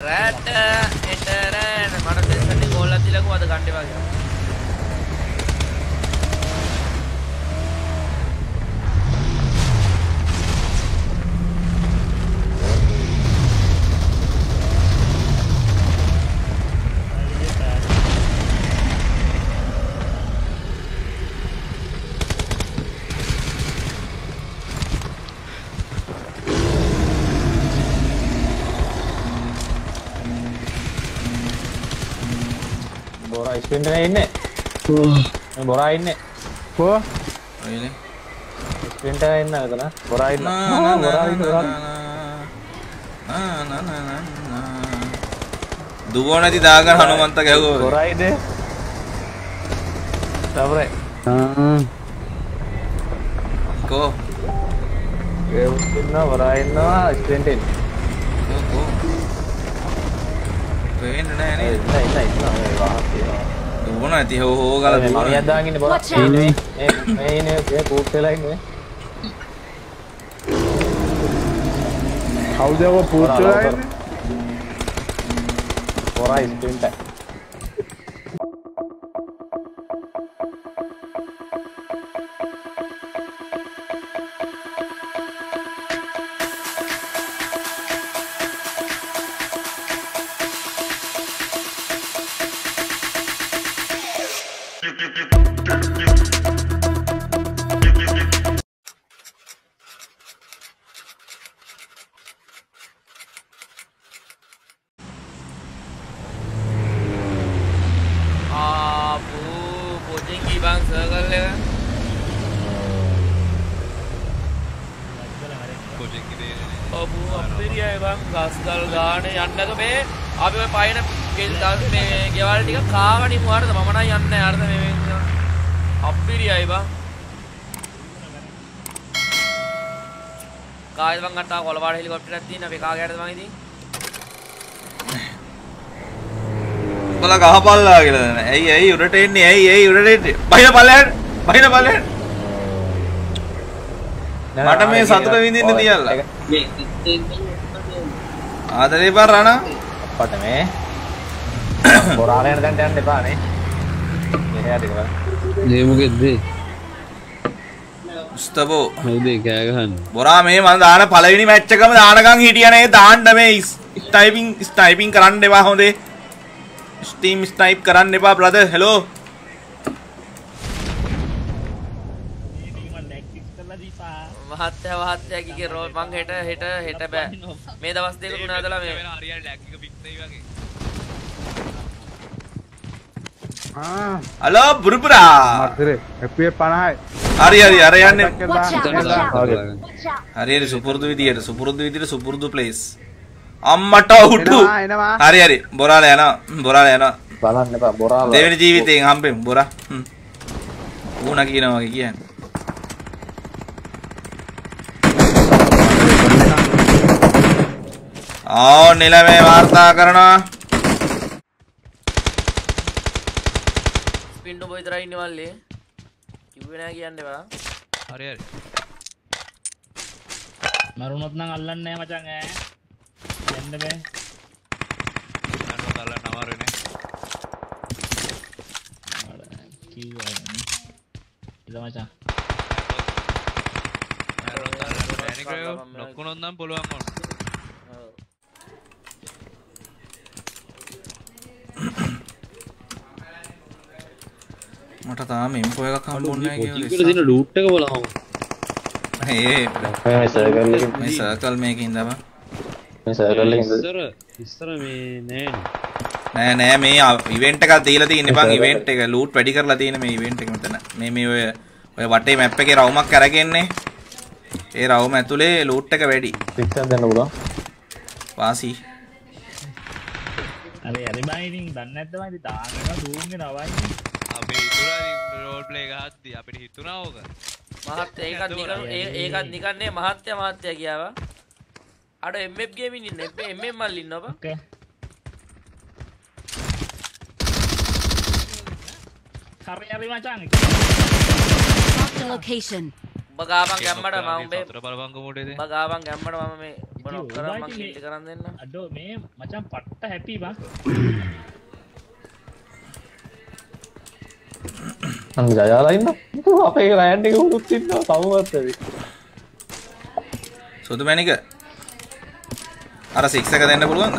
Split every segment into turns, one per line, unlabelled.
රෑට එටරෑන මට දෙසට ගෝල්ලතිලකු අද ගණ්ඩ වගේ
බොරා ස්පෙන්ටන ඉන්න. බොරා ඉන්න.
කෝ
ඔයනේ.
ස්පෙන්ටන ඉන්න තන බොරා ඉන්න.
දුවෝ නැති දාග හනුමන්ත ගැව්ව
බොරයිද සබරයි
කෝ.
ඉන්න බොරා ඉන්නවා ස්පෙන්ටෙන්
පේන්න නෑනේ
ඉන්න ඉන්න ඉන්න වාහේ
දුවන ඇති හෝ හෝ ගල
මම
දුවන
යද්දාගන්න බොර
Watch out.
මේ ඉන්නේ කූට් වෙලා ඉන්නේ
කවුදව පූච්චලා
බොරා ස්පෙන්ට
ආපු ඔබු අපිරියයි බං ගස්ගල් ගාන යන්නක මේ අපි ඔය පයින ගෙල් දස් මේ ගෙවල් ටික කාවනි මුවරද මම නම් යන්නේ. අර්ධ මේ වෙන්න අපිරියයි බං. කායද බං අට්ටා කොළපාට හෙලිකොප්ටරයක් තියෙන අපි කාගේද බං ඉතින්.
බල ගහපල්ලා කියලා ඇයි ඇයි උඩට එන්නේ? ඇයි ඇයි උඩට එන්නේ? බහින පල්ලෙන් බහින පල්ලෙන් මට මේ සතුට විඳින්න තියල්ලා. ආදරේ බා රණ.
අපට මේ. බොරාලයන දැන්ට යන්න එපානේ එහට
දේමකෙද්දේ
ස්තබෝ
හයිදේ කෑගහන්න
බොරා මේ මම දාන පළවෙනි මැච් එකම දානකම් හිටියනේ දාන්න මේ ස්ටයිපින් ස්ටයිපින් කරන්න එපා හොඳේ. ස්ටීම් ස්නයිප් කරන්න එපා බ්‍රදර් හෙලෝ
මහත්ය මහත්තයකිගේ රෝ මං හෙට හෙට හෙට බෑ. මේ දවස් දෙක ඇදලා මේ
හලෝ බුරුපුරා.
ඇපේ පණහයි.
හරි හරි අර යන්න. හරි හරි සුපුරුදු විදියට සුපුරුදු විදියට සුපුරුදු ප්ලේස් අම්මට උටු හරි හරි බොරාල යනවා බොරාල යනවා.
බලන්න එපා බොරාල.
දෙවෙනි ජීවිතයෙන් හම්බෙමු බොරා. හ්ම්. ඌණ කියනවා වගේ කියන්නේ ආ නිලමේ වාර්තා කරනවා.
පින්ඩු පොයිතරයි ඉන්න මල්ලේ. කිව්වේ නෑ කියන්න එපා.
හරි හරි.
මරුණොත් නම් අල්ලන්නේ නැහැ මචං ඈ. යන්න බෑ.
නන්නෝ තල්ලන්න අමාරුනේ
කිව්වා ඉත මචං?
නන්නෝ තල්ලන්න බෑනේ කයෝ නොක්කුණොත් නම් පුළුවන් ඕන
මට තාම ඉන්ෆෝ එකක් හම්බුන්නේ නැහැ කියලා
තින ලූට් එක බලහම
ඒ
මේ සර්කල් එකකින්
මේ සර්කල් මේකේ ඉඳපන්
මේ සර්කල් එකකින්
ඉස්සර ඉස්සර මේ නෑනේ.
නෑ නෑ මේ ඉවෙන්ට් එකක් දීලා තියෙන්නේ බං ඉවෙන්ට් එක. ලූට් වැඩි කරලා තියෙන මේ ඉවෙන්ට් එක මෙතන. මේ මේ ඔය ඔය වටේ මැප් එකේ රවුමක් අරගෙන්නේ. ඒ රවුම ඇතුලේ ලූට් එක වැඩි.
පික්සන් දෙන්න පුළුවන්.
වාසි.
අර හරි බා ඉතින් දන්නේ නැද්ද මම ඉතින් තාගෙන දූන්නේ නවයි
අපි ඉතුරා රෝල් ප්ලේ ගහද්දි අපිට හිතුණා ඕක.
මහත්ය ඒකත් නිකන් ඒ- ඒකත් නිකන්නේ මහත්ය මහත්ය කියාවා. අඩ එම්එෆ් ගේමින් ඉන්න එම්එම් මල්ල ඉන්න ඔබ.
ඕකේ හරි හරි මචං.
Marked a location.
ඔබ ගාපන් ගැම්මට මම උඹේ
සතුර බලපංග මුඩේද
ඔබ ගාපන් ගැම්මට මම මේ ඔබ නොක් කරා මං කිල්ල කරන් දෙන්න
අඩෝ මේ මචන් පට්ට හැපි බා
අන්න ජයාලා ඉන්න. අපේ රෑන්ඩ් ඉන්නවා සමුවත්තද
සුදු මැනික අර සික්ස් එක දෙන්න පුළුවන්ද?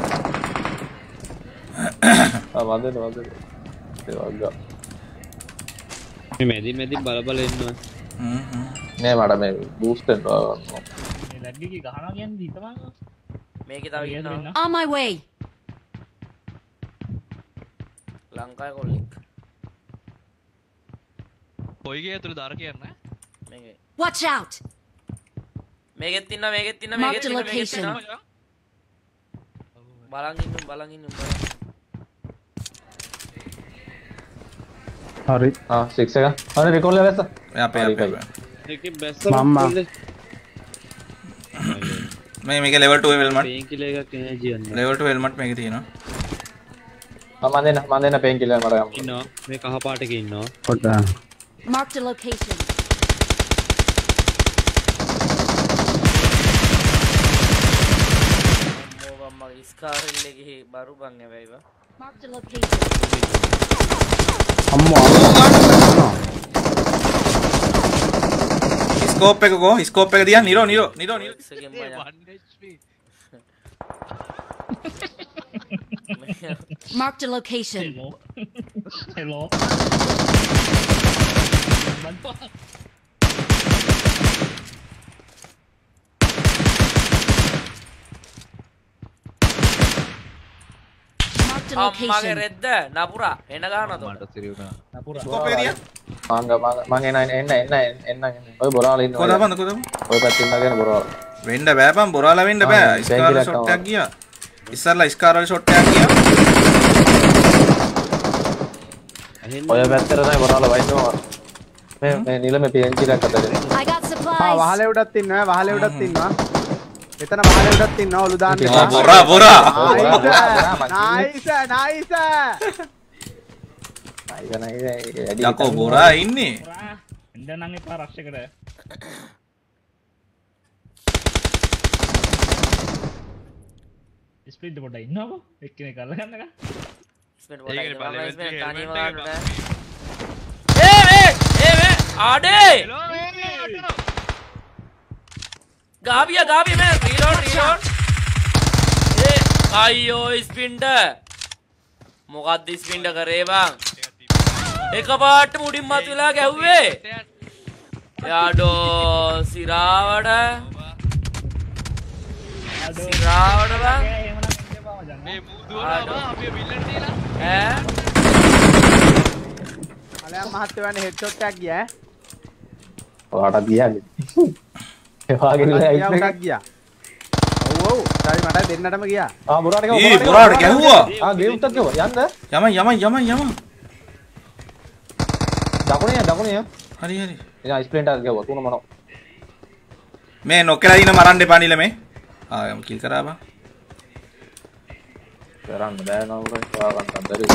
වදන වදන ඒ වගා
මේ මැදි මැදි බල බල ඉන්නවා
හ්ම් හ්ම්.
නෑ මට මේ
හිතමං
මේක තව
my way.
ලංකාය කොල්ලෙක්
පොයිගේ ඇතුළ දර කියන්න
මේක
Watch out.
මේකෙත් ඉන්න මේකෙත්
Mark
මේකෙත් ඉන්න මේකෙත්. ඉන්න බලන් ඉන්න බලන් ඉන්න.
හරි
ආ සික්ස් එක හරි රිකෝල් ලැබෙස්ස
මේ අපේ අපේ.
ඒකේ බැස්ස
මම්මා.
මේ මේක level 2 වෙල්මට්
පේන් කිල එකක් එන ජීයන්නේ
level 2 වෙල්මට් මේක තියෙනවා
මම දෙන්න මම දෙන්න පේන් කිලර් ගන්න
ඉන්නවා මේ කහ පාටක ඉන්නවා
පොට
Marked a location. Marked a location.
Scope पे को स्कोप पे दिया नीरो नीरो
नीरो नीरो
Marked a location.
Hello. Hello. Hello බන්පා
Marked a
අම්මගේ. රෙද්ද නපුරා. එන ගානද
නපුරා.
ස්කෝප් එක දිහා
මංග මං එන්න එන්න එන්න එන්න එන්න ඔය බොරාල ඉන්න
කොහොමද බන්ද කොහොමද
ඔය පැත්තේ ඉන්නගෙන බොරාල
වෙන්න බෑ පම් බොරාලා වෙන්න බෑ.
ආ,
ස්කාරල්
බැංකිලක්
ෂොට් එකක්. ගියා. ඉස්සරලා ස්කාරල් ෂොට් එකක් ගියා.
ඔය පැත්තට තමයි බොරාල වයින්නවා මේ මේ නිල මේ පේන් කිලර් අතරේ
I got
ආ
supplies.
වහලේ උඩත් ඉන්නවා වහලේ උඩත් ඉන්නවා. එතන වහලේ උඩත් ඉන්නවා ඔලු දාන්න.
බොරා බොරා
නයිස් නයිස්
යකෝ බොරා ඉන්නේ.
පුරා එන්ද නං එපා රක්ෂකට ස්පිට් පොට ඉන්නව එක්කන කල්ල ගන්නක
ඒකනේ බල
ආඩේ! ගාබිය ගාබිය මේ රීලෝඩ් රීලෝඩ් ඒ අයියෝ ස්පින්ඩ මොකක්ද ස්පින්ඩ කරේ බං එක පාට මුඩින් මතු වෙලා ගැව්වේ යාඩෝ සිරාවට සිරාවට බං
මේ මුදුවනවා අපේ බිල්ලට දීලා
ඈ
අලයන් මහත්තයවන්නේ හෙඩ්ෂොට් එකක් ගියා
ඔයාට ගියානේ ඒ වගේ
ඈ
නෑ
ගියා ඔව් ඔව්. සරි මට දෙන්නටම ගියා.
ආ බොරාට ගියා
ඊ බොරාට ගැහුවා.
ආ ගේ උත්තක් ගියා යන්න.
යමන් යමන් යමන් යමන්.
දකුණේ දකුණේ
හරි හරි.
එයා ස්ප්ලින්ටර් ගියා තුන මනෝ.
මේ නොකලා ඉන්න මරන්න එපා නිල මේ. ආ යම් කිල් කරා බං.
කරන්න බෑ නෝ ඔයා ගන්න බැරි